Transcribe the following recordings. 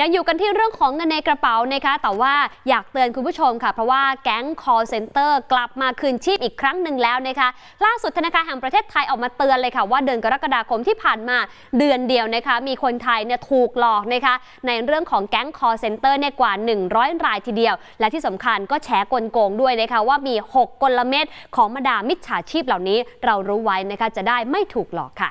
ยังอยู่กันที่เรื่องของเงินในกระเป๋านะคะ แต่ว่าอยากเตือนคุณผู้ชมค่ะ เพราะว่าแก๊ง call center กลับมาคืนชีพอีกครั้งหนึ่งแล้วนะคะ ล่าสุดธนาคารแห่งประเทศไทยออกมาเตือนเลยค่ะ ว่าเดือนกรกฎาคมที่ผ่านมาเดือนเดียวนะคะ มีคนไทยเนี่ยถูกหลอกนะคะ ในเรื่องของแก๊ง call center เนี่ยกว่า 100 รายทีเดียว และที่สำคัญก็แฉกลโกงด้วยนะคะ ว่ามี 6 กลเม็ดของมาดามิจฉาชีพเหล่านี้ เรารู้ไว้นะคะจะได้ไม่ถูกหลอกค่ะ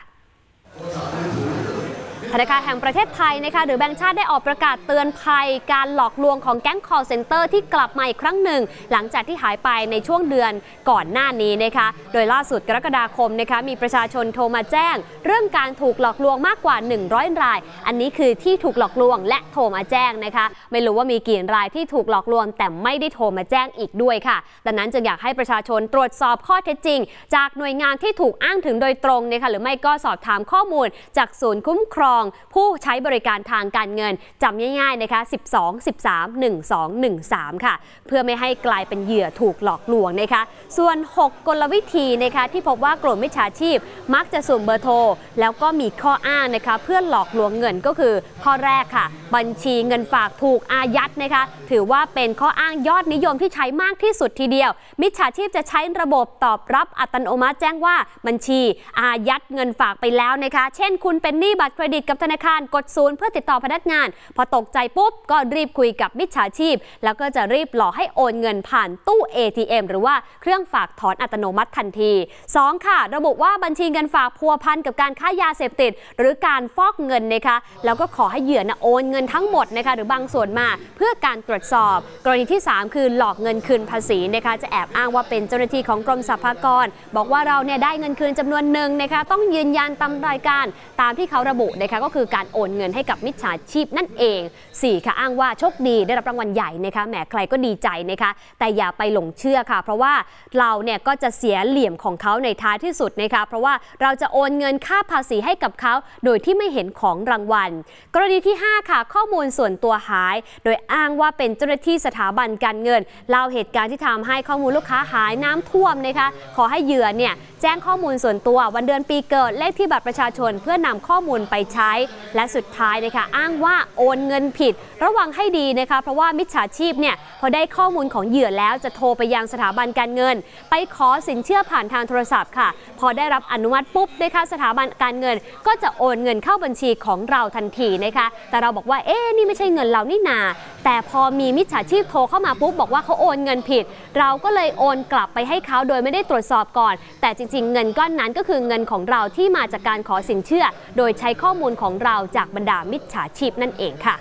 ธนาคารแห่งประเทศไทยนะคะหรือแบงก์ชาติได้ออกประกาศเตือนภัยการหลอกลวงของแก๊ง call center ที่กลับมาอีกครั้งหนึ่ง หลังจากที่หายไปในช่วงเดือนก่อนหน้านี้นะคะโดยล่าสุดกรกฎาคมนะคะมีประชาชนโทรมาแจ้ง เรื่องการถูกหลอกลวงมากกว่า 100 ราย อันนี้คือที่ถูกหลอกลวงและโทรมาแจ้งนะคะไม่รู้ว่ามีกี่รายที่ถูกหลอกลวง แต่ไม่ได้โทรมาแจ้งอีกด้วยค่ะดังนั้นจึงอยากให้ประชาชนตรวจสอบข้อเท็จจริง จากหน่วยงานที่ถูกอ้างถึงโดยตรงนะคะหรือไม่ก็สอบถามข้อมูล จากศูนย์คุ้มครองผู้ใช้บริการทางการเงินจำง่ายๆนะคะ 12 13 12 13 ค่ะ เพื่อไม่ให้กลายเป็นเหยื่อถูกหลอกลวงนะคะ ส่วน 6 กลวิธีนะคะที่พบว่ากลุ่มมิจฉาชีพ มักจะสุ่มเบอร์โทร แล้วก็มีข้ออ้างนะคะเพื่อหลอกลวงเงินก็คือ ข้อแรกค่ะ บัญชีเงินฝากถูกอายัดนะคะ ถือว่าเป็นข้ออ้างยอดนิยมที่ใช้มากที่สุดทีเดียว มิจฉาชีพจะใช้ระบบตอบรับอัตโนมัติแจ้งว่าบัญชีอายัดเงินฝากไปแล้วนะคะ เช่น คุณเป็นหนี้บัตรเครดิตกับธนาคารกดศูนย์เพื่อติดต่อพนักงาน พอตกใจปุ๊บ ก็รีบคุยกับมิจฉาชีพ แล้วก็จะรีบหลอกให้โอนเงินผ่านตู้ ATM หรือว่าเครื่องฝากถอนอัตโนมัติทันที 2 ค่ะ ระบุว่าบัญชีเงินฝากพัวพันกับการค้ายาเสพติด หรือการฟอกเงินนะคะแล้วก็ขอให้เหยื่อนะโอนเงินทั้งหมดนะคะหรือบางส่วนมาเพื่อการตรวจสอบ กรณีที่ 3 คือหลอกเงินคืนภาษีนะคะจะแอบอ้างว่าเป็นเจ้าหน้าที่ของกรมสรรพากร บอกว่าเราเนี่ยได้เงินคืนจำนวนหนึ่งนะคะต้องยืนยันตามรายการตามที่เขาระบุนะคะก็คือการโอนเงินให้กับมิจฉาชีพนั่นเอง 4 ค่ะอ้างว่าโชคดีได้รับรางวัลใหญ่นะคะแหมใครก็ดีใจนะคะแต่อย่าไปหลงเชื่อค่ะ เพราะว่าเราเนี่ยก็จะเสียเหลี่ยมของเขาในท้ายที่สุดนะคะเพราะว่าเราจะโอนเงินค่าภาษีให้กับเขา โดยที่ไม่เห็นของรางวัล กรณีที่ 5 ค่ะ ข้อมูลส่วนตัวหาย โดยอ้างว่าเป็นเจ้าหน้าที่สถาบันการเงินเล่าเหตุการณ์ที่ทำให้ข้อมูลลูกค้าหายน้ำท่วมนะคะขอให้เหยื่อเนี่ยแจ้งข้อมูลส่วนตัววันเดือนปีเกิดเลขที่บัตรประชาชนเพื่อนำข้อมูลไปใช้และสุดท้ายนะคะอ้างว่าโอนเงินผิด ระวังให้ดีนะคะเพราะว่ามิจฉาชีพเนี่ยพอได้ข้อมูลของเหยื่อแล้วจะโทรไปยังสถาบันการเงิน ไปขอสินเชื่อผ่านทางโทรศัพท์ค่ะ พอได้รับอนุมัติปุ๊บนะคะสถาบันการเงิน ก็จะโอนเงินเข้าบัญชีของเราทันทีนะคะแต่เราบอกว่าเอ๊นี่ไม่ใช่เงินเรานี่นาแต่พอมีมิจฉาชีพโทรเข้ามาปุ๊บบอกว่าเขาโอนเงินผิด เราก็เลยโอนกลับไปให้เขาโดยไม่ได้ตรวจสอบก่อน แต่จริง ๆ เงินก้อนนั้นก็คือเงินของเราที่มาจากการขอสินเชื่อ โดยใช้ข้อมูลของเราจากบรรดามิจฉาชีพนั่นเองค่ะ